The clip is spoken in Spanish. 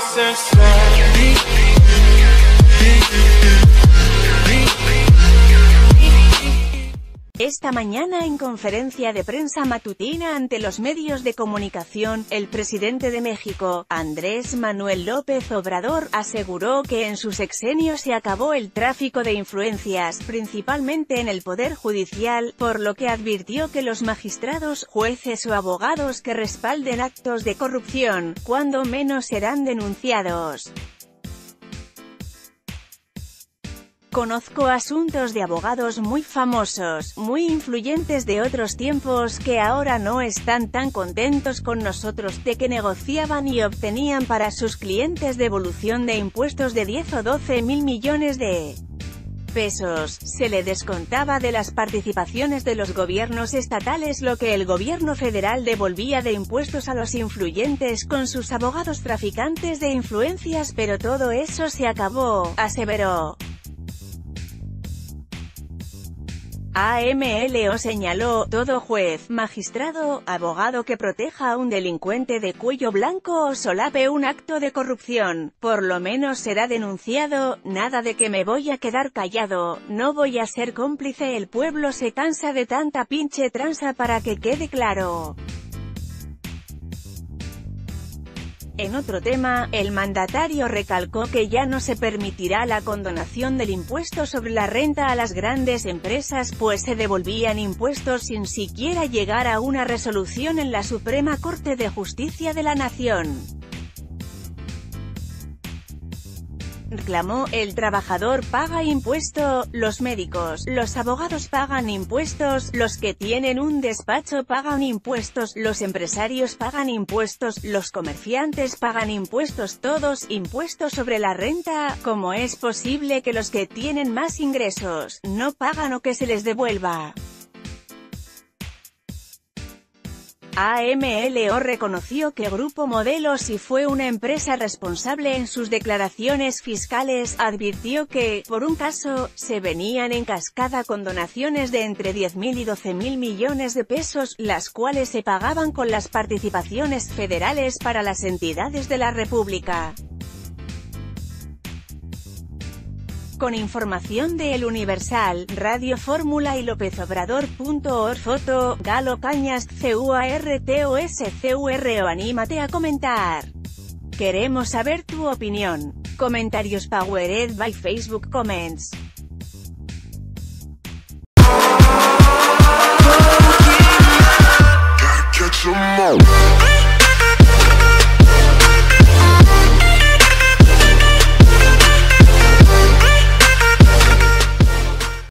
process slowly. Esta mañana en conferencia de prensa matutina ante los medios de comunicación, el presidente de México, Andrés Manuel López Obrador, aseguró que en su sexenio se acabó el tráfico de influencias, principalmente en el Poder Judicial, por lo que advirtió que los magistrados, jueces o abogados que respalden actos de corrupción, cuando menos serán denunciados. Conozco asuntos de abogados muy famosos, muy influyentes de otros tiempos que ahora no están tan contentos con nosotros de que negociaban y obtenían para sus clientes devolución de impuestos de 10 o 12 mil millones de pesos, se le descontaba de las participaciones de los gobiernos estatales lo que el gobierno federal devolvía de impuestos a los influyentes con sus abogados traficantes de influencias pero todo eso se acabó, aseveró. AMLO señaló, todo juez, magistrado, abogado que proteja a un delincuente de cuello blanco o solape un acto de corrupción, por lo menos será denunciado, nada de que me voy a quedar callado, no voy a ser cómplice el pueblo se cansa de tanta pinche tranza para que quede claro. En otro tema, el mandatario recalcó que ya no se permitirá la condonación del impuesto sobre la renta a las grandes empresas pues se devolvían impuestos sin siquiera llegar a una resolución en la Suprema Corte de Justicia de la Nación. Reclamó, el trabajador paga impuesto, los médicos, los abogados pagan impuestos, los que tienen un despacho pagan impuestos, los empresarios pagan impuestos, los comerciantes pagan impuestos. Todos, impuestos sobre la renta, ¿cómo es posible que los que tienen más ingresos, no pagan o que se les devuelva? AMLO reconoció que Grupo Modelo si fue una empresa responsable en sus declaraciones fiscales, advirtió que, por un caso, se venían en cascada con donaciones de entre 10.000 y 12.000 millones de pesos, las cuales se pagaban con las participaciones federales para las entidades de la República. Con información de El Universal, Radio Fórmula y LópezObrador.org Foto, Galo Cañas, CUARTOS CUR o anímate a comentar. Queremos saber tu opinión. Comentarios Powered by Facebook Comments.